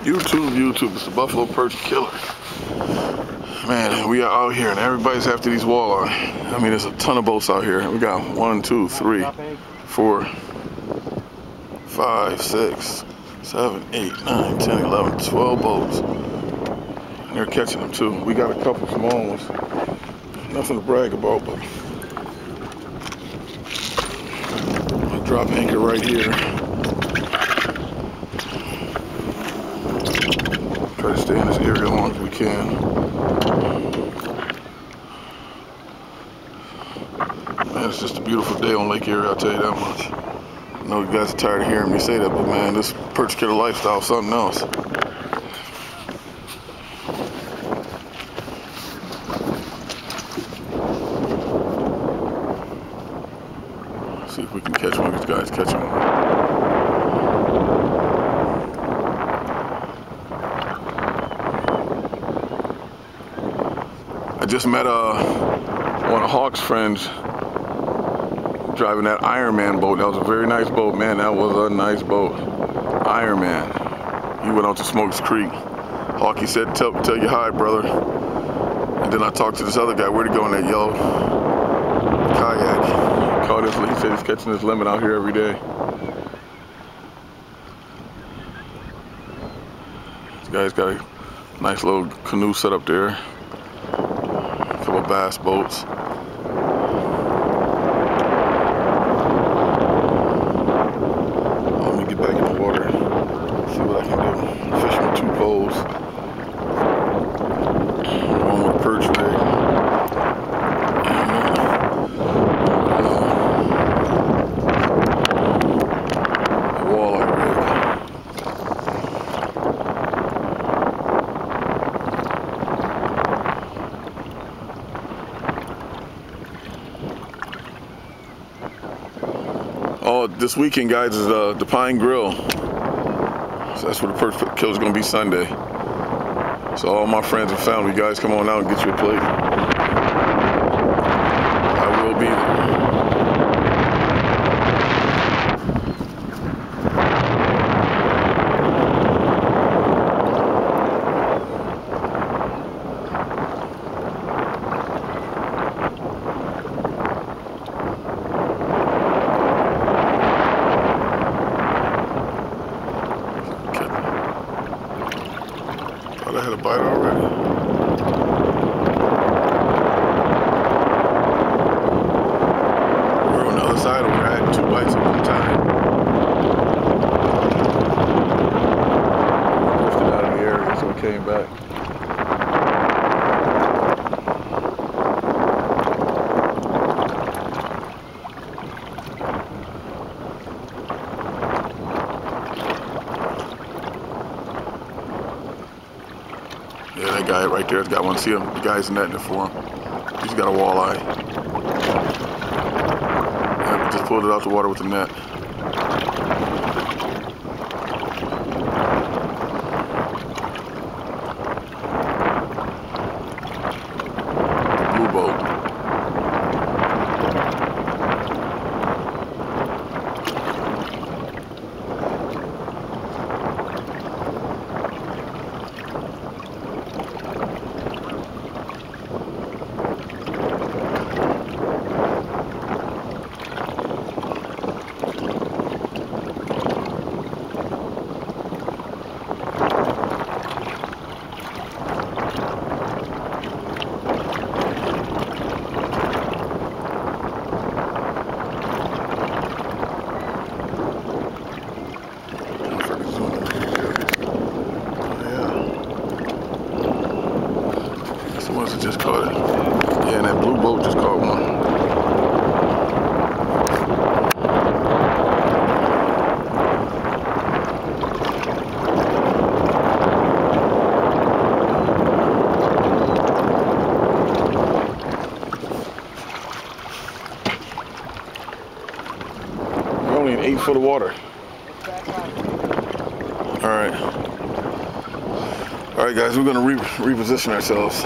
YouTube, YouTube, it's the Buffalo Perch Killer. Man, we are out here and everybody's after these walleye. I mean, there's a ton of boats out here. We got one, two, three, four, five, six, seven, eight, nine, 10, 11, 12 boats. And they're catching them too. We got a couple small ones. Nothing to brag about, but I'll drop anchor right here. Try to stay in this area as long as we can. Man, it's just a beautiful day on Lake Erie, I'll tell you that much. I know you guys are tired of hearing me say that, but man, this perch killer lifestyle is something else. See if we can catch one of these guys, catch one. I just met uh, one of Hawk's friends driving that Ironman boat. That was a very nice boat, man. That was a nice boat. Ironman. He went out to Smokes Creek. Hawky said, tell, tell you hi, brother. And then I talked to this other guy. Where'd he go in that yellow kayak? He caught his, he said he's catching his limit out here every day. This guy's got a nice little canoe set up there. Bass boats. Let me get back in the water, see what I can do. Fishing with two poles. One with a perch rig. A walleye rig. Oh, this weekend, guys, is uh, the Pine Grill. So that's where the perch kill is going to be Sunday. So all my friends and family, guys, come on out and get you a plate. I will be there. Okay. Thought I had a bite already. We're on the other side, and we're had two bites at one time. Lifted out of the area, so we came back. Guy right there's got one. See him? The guy's netting it for him. He's got a walleye. We just pulled it out the water with the net. Someone's just caught it. Yeah, and that blue boat just caught one. We're only in eight foot of water. All right. Right, guys, we're gonna re reposition ourselves.